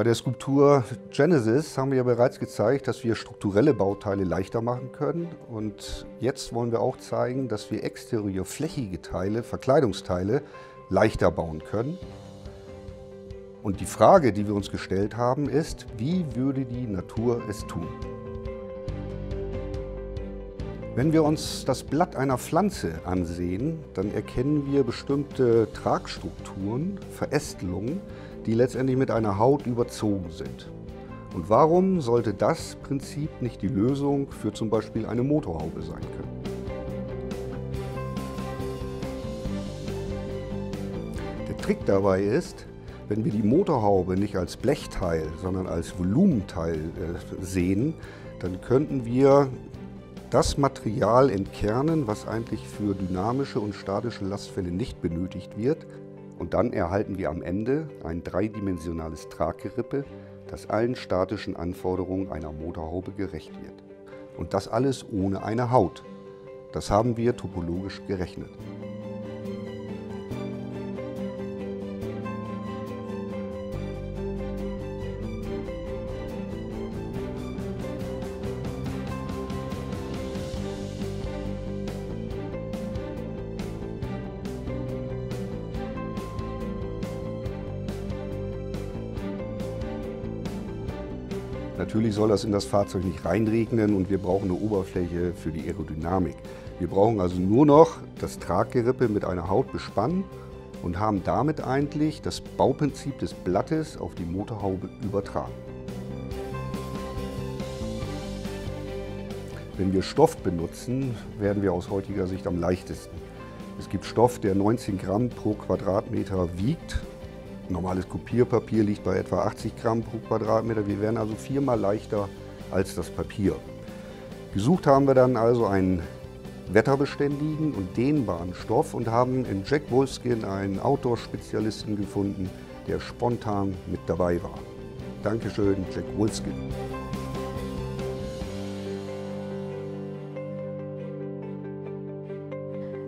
Bei der Skulptur Genesis haben wir ja bereits gezeigt, dass wir strukturelle Bauteile leichter machen können. Und jetzt wollen wir auch zeigen, dass wir exterior flächige Teile, Verkleidungsteile, leichter bauen können. Und die Frage, die wir uns gestellt haben, ist, wie würde die Natur es tun? Wenn wir uns das Blatt einer Pflanze ansehen, dann erkennen wir bestimmte Tragstrukturen, Verästelungen, die letztendlich mit einer Haut überzogen sind. Und warum sollte das Prinzip nicht die Lösung für zum Beispiel eine Motorhaube sein können? Der Trick dabei ist, wenn wir die Motorhaube nicht als Blechteil, sondern als Volumenteil äh, sehen, dann könnten wir das Material entkernen, was eigentlich für dynamische und statische Lastfälle nicht benötigt wird. Und dann erhalten wir am Ende ein dreidimensionales Traggerippe, das allen statischen Anforderungen einer Motorhaube gerecht wird. Und das alles ohne eine Haut. Das haben wir topologisch gerechnet. Natürlich soll das in das Fahrzeug nicht reinregnen und wir brauchen eine Oberfläche für die Aerodynamik. Wir brauchen also nur noch das Traggerippe mit einer Haut bespannen und haben damit eigentlich das Bauprinzip des Blattes auf die Motorhaube übertragen. Wenn wir Stoff benutzen, werden wir aus heutiger Sicht am leichtesten. Es gibt Stoff, der 19 Gramm pro Quadratmeter wiegt Normales Kopierpapier liegt bei etwa 80 Gramm pro Quadratmeter. Wir werden also viermal leichter als das Papier. Gesucht haben wir dann also einen wetterbeständigen und dehnbaren Stoff und haben in Jack Wolfskin einen Outdoor-Spezialisten gefunden, der spontan mit dabei war. Dankeschön, Jack Wolfskin.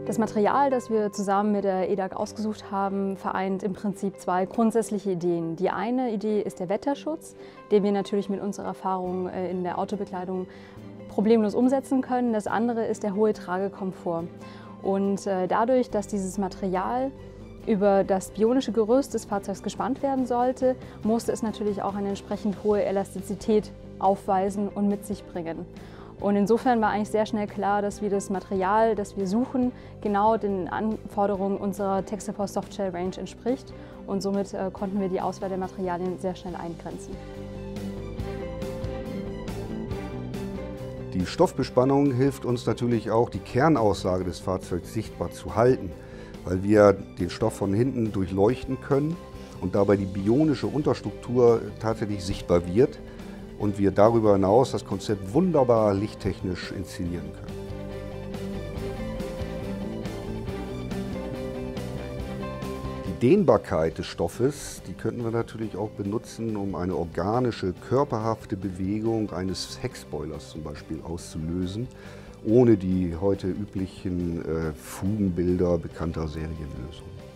Das Material, das wir zusammen mit der EDAG ausgesucht haben, vereint im Prinzip zwei grundsätzliche Ideen. Die eine Idee ist der Wetterschutz, den wir natürlich mit unserer Erfahrung äh, in der Autobekleidung problemlos umsetzen können. Das andere ist der hohe Tragekomfort. Und äh, dadurch, dass dieses Material über das bionische Gerüst des Fahrzeugs gespannt werden sollte, musste es natürlich auch eine entsprechend hohe Elastizität aufweisen und mit sich bringen. Und insofern war eigentlich sehr schnell klar, dass wir das Material, das wir suchen, genau den Anforderungen unserer Textifor Softshell Range entspricht. Und somit äh, konnten wir die Auswahl der Materialien sehr schnell eingrenzen. Die Stoffbespannung hilft uns natürlich auch, die Kernaussage des Fahrzeugs sichtbar zu halten, weil wir den Stoff von hinten durchleuchten können und dabei die bionische Unterstruktur tatsächlich sichtbar wird und wir darüber hinaus das Konzept wunderbar lichttechnisch inszenieren können. Die Dehnbarkeit des Stoffes, die könnten wir natürlich auch benutzen, um eine organische, körperhafte Bewegung eines Heckspoilers zum Beispiel auszulösen, ohne die heute üblichen äh, Fugenbilder bekannter Serienlösungen.